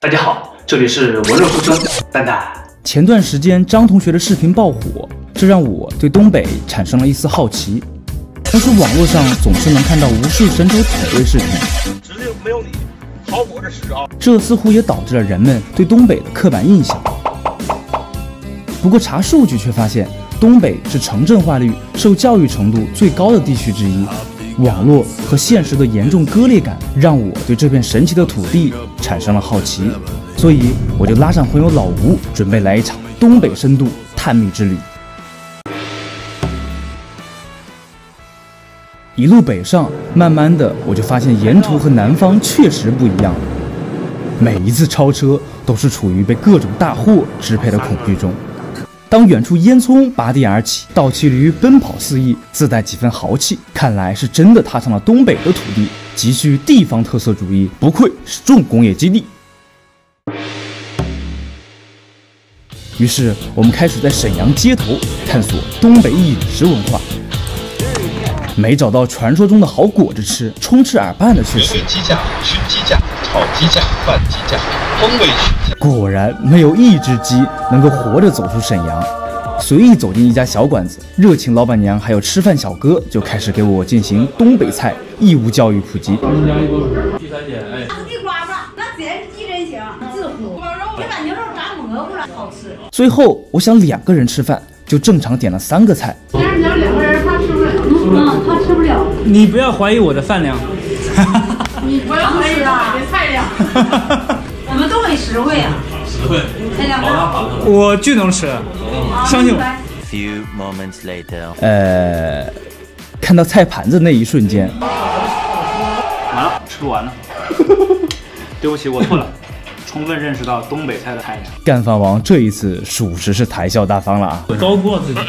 大家好，这里是文弱书生蛋蛋。前段时间张同学的视频爆火，这让我对东北产生了一丝好奇。但是，网络上总是能看到无数神州土味视频，指定没有你好我这事啊！这似乎也导致了人们对东北的刻板印象。不过查数据却发现，东北是城镇化率、受教育程度最高的地区之一。网络和现实的严重割裂感，让我对这片神奇的土地产生了好奇，所以我就拉上朋友老吴，准备来一场东北深度探秘之旅。一路北上，慢慢的我就发现沿途和南方确实不一样。每一次超车，都是处于被各种大货支配的恐惧中。当远处烟囱拔地而起，倒骑驴奔跑肆意，自带几分豪气，看来是真的踏上了东北的土地，极具地方特色主义，不愧是重工业基地。于是，我们开始在沈阳街头探索东北饮食文化。没找到传说中的好果子吃，充斥耳畔的却是鸡架、熏鸡架、炒鸡架、拌鸡架、风味熏。果然没有一只鸡能够活着走出沈阳。随意走进一家小馆子，热情老板娘还有吃饭小哥就开始给我进行东北菜义务教育普及。第三点，哎，地瓜子，那真是鸡真行，自乎。烤肉，这把牛肉炸蘑菇了，好吃。最后，我想两个人吃饭，就正常点了三个菜。但是你要两个人，他吃不了。嗯，他吃不了。你不要怀疑我的饭量。你不要怀疑我的菜量。我们东北实惠啊。实惠。菜量大。我巨能吃，相信我。Few moments later. 呃，看到菜盘子那一瞬间，完了，吃不完了。对不起，我错了。充分认识到东北菜的菜量。干饭王这一次属实是抬笑大方了啊！高估了自己。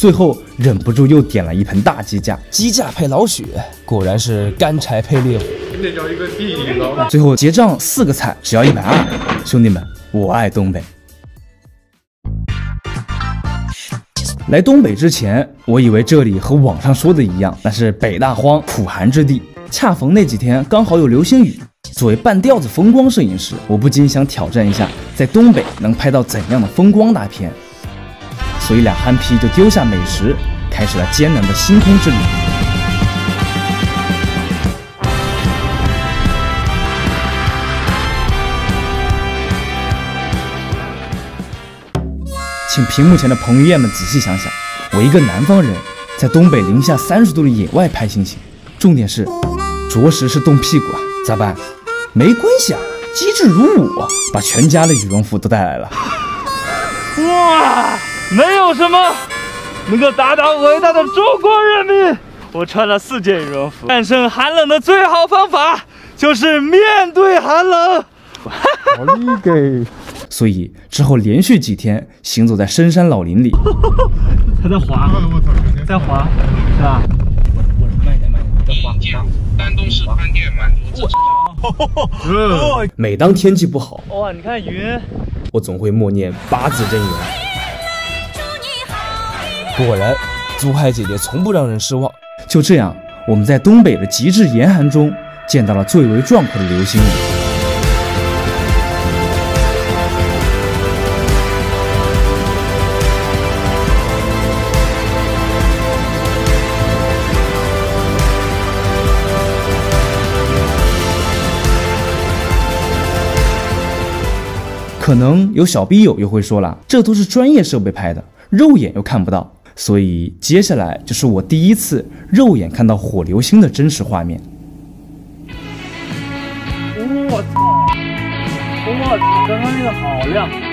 最后忍不住又点了一盆大鸡架，鸡架配老雪，果然是干柴配烈火。那叫一个地道。最后结账四个菜只要一百二，兄弟们，我爱东北。来东北之前，我以为这里和网上说的一样，那是北大荒苦寒之地。恰逢那几天刚好有流星雨，作为半吊子风光摄影师，我不禁想挑战一下，在东北能拍到怎样的风光大片。所以俩憨批就丢下美食，开始了艰难的星空之旅。请屏幕前的彭于晏们仔细想想，我一个南方人，在东北零下三十度的野外拍星星，重点是，着实是冻屁股啊！咋办？没关系啊，机智如我，把全家的羽绒服都带来了。哇，没有什么能够打倒伟大的中国人民。我穿了四件羽绒服，战胜寒冷的最好方法就是面对寒冷。好厉给！所以之后连续几天行走在深山老林里，他在滑，在滑，是吧？山东市饭店满足自每当天气不好，哇，你看云，我总会默念八字真言。果然，珠海姐姐从不让人失望。就这样，我们在东北的极致严寒中见到了最为壮阔的流星雨。可能有小逼友又会说了，这都是专业设备拍的，肉眼又看不到。所以接下来就是我第一次肉眼看到火流星的真实画面。我操！我操！刚刚那个好亮。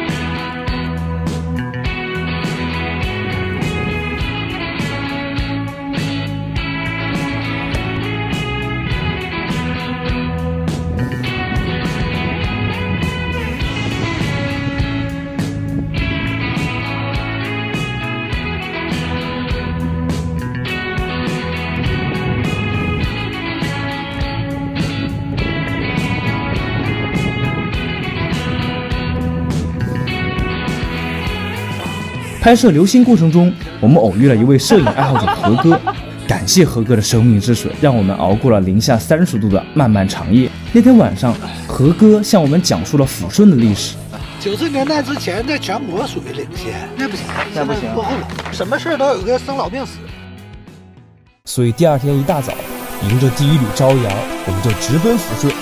拍摄流星过程中，我们偶遇了一位摄影爱好者何哥。感谢何哥的生命之水，让我们熬过了零下三十度的漫漫长夜。那天晚上，何哥向我们讲述了抚顺的历史。九十年代之前，在全国属于领先，那不行，那不行，落后了。什么事都有个生老病死。所以第二天一大早，迎着第一缕朝阳，我们就直奔抚顺。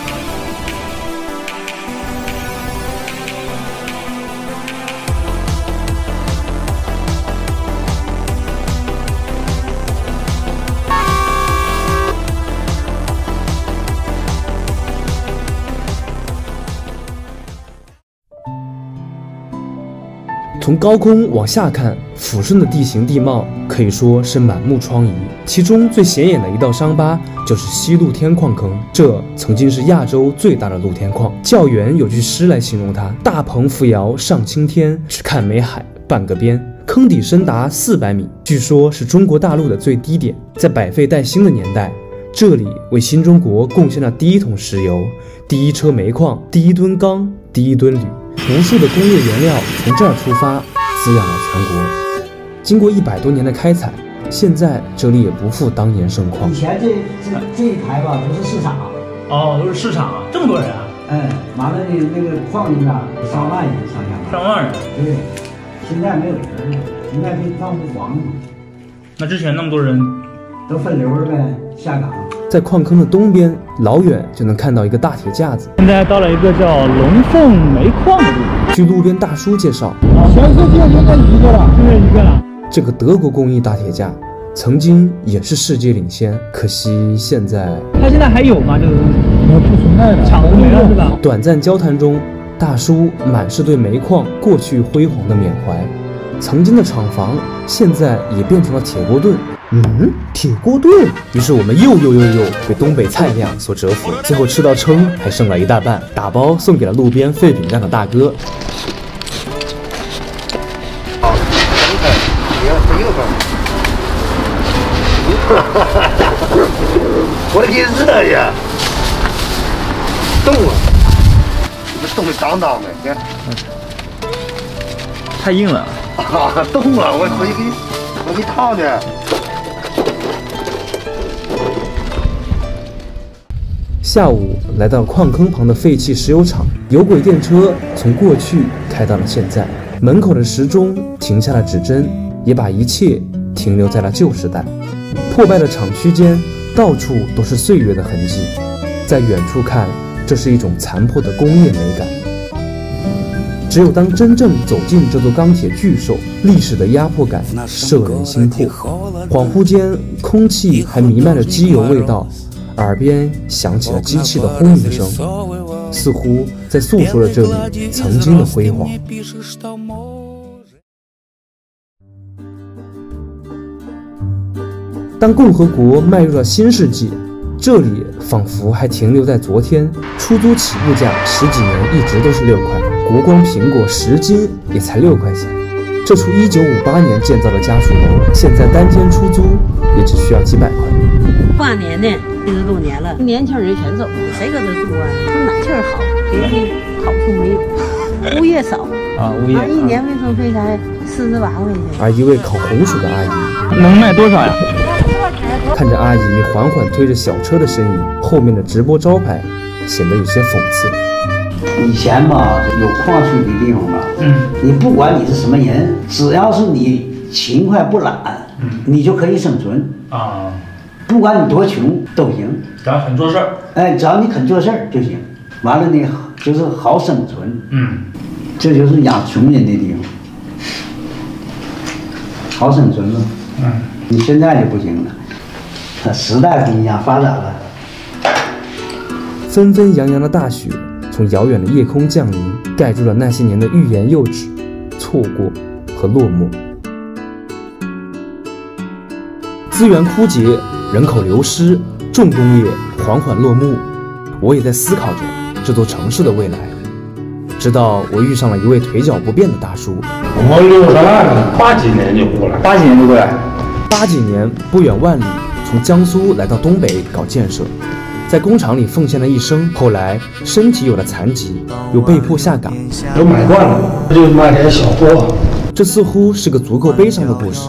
从高空往下看，抚顺的地形地貌可以说是满目疮痍。其中最显眼的一道伤疤就是西露天矿坑，这曾经是亚洲最大的露天矿。教员有句诗来形容它：“大鹏扶摇上青天，只看美海半个边。”坑底深达四百米，据说是中国大陆的最低点。在百废待兴的年代，这里为新中国贡献了第一桶石油、第一车煤矿、第一吨钢、第一吨铝。无数的工业原料从这儿出发，滋养了全国。经过一百多年的开采，现在这里也不复当年盛况。以前这这这一排吧都是市场，哦，都是市场啊，这么多人啊，哎，完了呢那个矿里边上万人上下班。上万人。对，现在没有人了，现在这矿不黄了，那之前那么多人，都分流了呗，下岗。在矿坑的东边，老远就能看到一个大铁架子。现在到了一个叫龙凤煤矿的地方。据路边大叔介绍，全世界就这一个了，就这一个了。这个德国工艺大铁架曾经也是世界领先，可惜现在它现在还有吗？这个东西？不存在了，厂子没了是吧？短暂交谈中，大叔满是对煤矿过去辉煌的缅怀。曾经的厂房，现在也变成了铁锅炖。嗯，铁锅炖。于是我们又又又又被东北菜量所折服，最后吃到撑，还剩了一大半，打包送给了路边废品站的大哥。好，等开，你要这右边。我的热呀，冻了，这冻得当当的，你看。太硬了。啊，冻了，我回去给你，我给你烫的。下午来到矿坑旁的废弃石油厂，有轨电车从过去开到了现在，门口的时钟停下了指针，也把一切停留在了旧时代。破败的厂区间，到处都是岁月的痕迹，在远处看，这是一种残破的工业美感。只有当真正走进这座钢铁巨兽，历史的压迫感摄人心魄。恍惚间，空气还弥漫着机油味道。耳边响起了机器的轰鸣声，似乎在诉说着这里曾经的辉煌。当共和国迈入了新世纪，这里仿佛还停留在昨天。出租起步价十几年一直都是六块，国光苹果十斤也才六块钱。这处1958年建造的家属楼，现在单间出租也只需要几百块。跨年呢，七十多年了，年轻人全走了，谁搁这住啊？住哪气儿好，别的好处没有，物业少啊，物业一年卫生费才四十八块钱。而一位烤红薯的阿姨能卖多少呀？看着阿姨缓缓推着小车的身影，后面的直播招牌显得有些讽刺。以前吧，有矿区的地方吧，嗯，你不管你是什么人，只要是你勤快不懒，嗯你就可以生存。啊，不管你多穷都行，只要肯做事儿。哎，只要你肯做事儿就行。完了呢，就是好生存，嗯，这就是养穷人的地方。好生存嘛。嗯，你现在就不行了，时代不一样，发展了。纷纷扬扬的大雪从遥远的夜空降临，盖住了那些年的欲言又止、错过和落寞。资源枯竭，人口流失，重工业缓缓落幕。我也在思考着这座城市的未来。直到我遇上了一位腿脚不便的大叔。我六十二了，八几年就过来，八几年就过来，八几年不远万里从江苏来到东北搞建设，在工厂里奉献了一生，后来身体有了残疾，又被迫下岗。都买惯了，就卖点小货。这似乎是个足够悲伤的故事，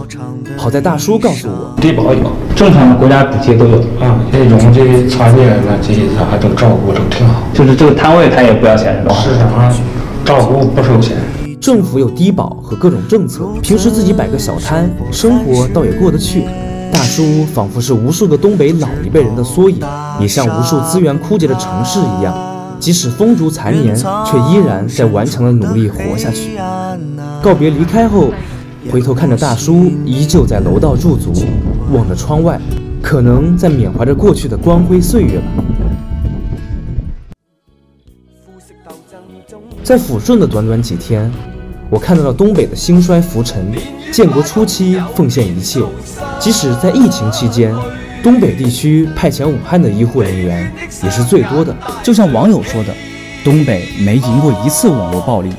好好在大叔告诉我，低保有，正常的国家补贴都有啊，那种这些残疾人了，这些啥都照顾都挺好。就是这个摊位他也不要钱是吧？市场上照顾不收钱。政府有低保和各种政策，平时自己摆个小摊，生活倒也过得去。大叔仿佛是无数个东北老一辈人的缩影，也像无数资源枯竭的城市一样，即使风烛残年，却依然在顽强的努力活下去。告别离开后，回头看着大叔依旧在楼道驻足，望着窗外，可能在缅怀着过去的光辉岁月吧。在抚顺的短短几天。我看到了东北的兴衰浮沉，建国初期奉献一切，即使在疫情期间，东北地区派遣武汉的医护人员也是最多的。就像网友说的，东北没赢过一次网络暴力，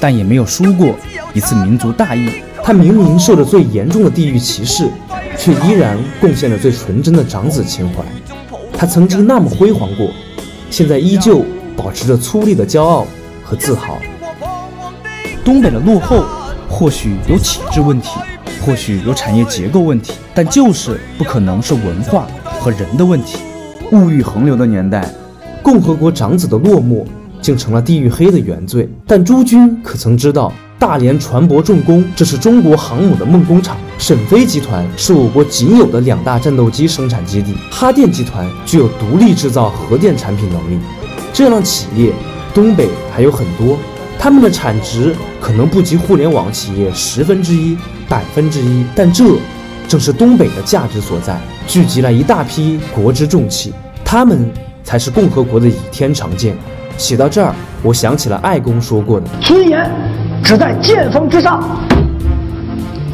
但也没有输过一次民族大义。他明明受着最严重的地域歧视，却依然贡献了最纯真的长子情怀。他曾经那么辉煌过，现在依旧保持着粗粝的骄傲和自豪。东北的落后，或许有体制问题，或许有产业结构问题，但就是不可能是文化和人的问题。物欲横流的年代，共和国长子的落寞竟成了地域黑的原罪。但诸君可曾知道，大连船舶重工这是中国航母的梦工厂，沈飞集团是我国仅有的两大战斗机生产基地，哈电集团具有独立制造核电产品能力。这样的企业，东北还有很多。他们的产值可能不及互联网企业十分之一、百分之一，但这正是东北的价值所在，聚集了一大批国之重器，他们才是共和国的倚天长剑。写到这儿，我想起了爱公说过的：“尊严只在剑锋之上，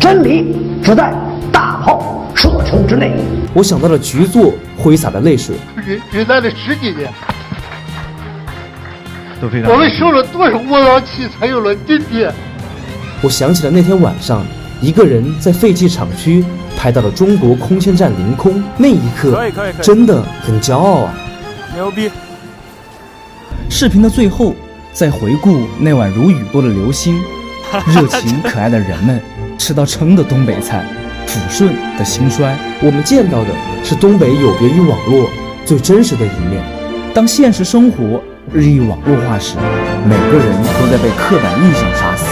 真理只在大炮射程之内。”我想到了局座挥洒的泪水，忍忍耐了十几年。我们受了多少窝囊气，才有了今天？我想起了那天晚上，一个人在废弃厂区拍到了中国空间站凌空，那一刻真的很骄傲啊！牛逼！视频的最后，在回顾那晚如雨落的流星，热情可爱的人们，吃到撑的东北菜，抚顺的兴衰，我们见到的是东北有别于网络最真实的一面。当现实生活。日益网络化时，每个人都在被刻板印象杀死。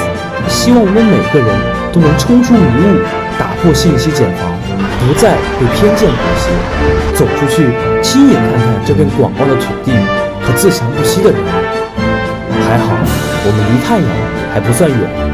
希望我们每个人都能冲出迷雾，打破信息茧房，不再被偏见裹挟，走出去，亲眼看看这片广袤的土地和自强不息的人。还好，我们离太阳还不算远。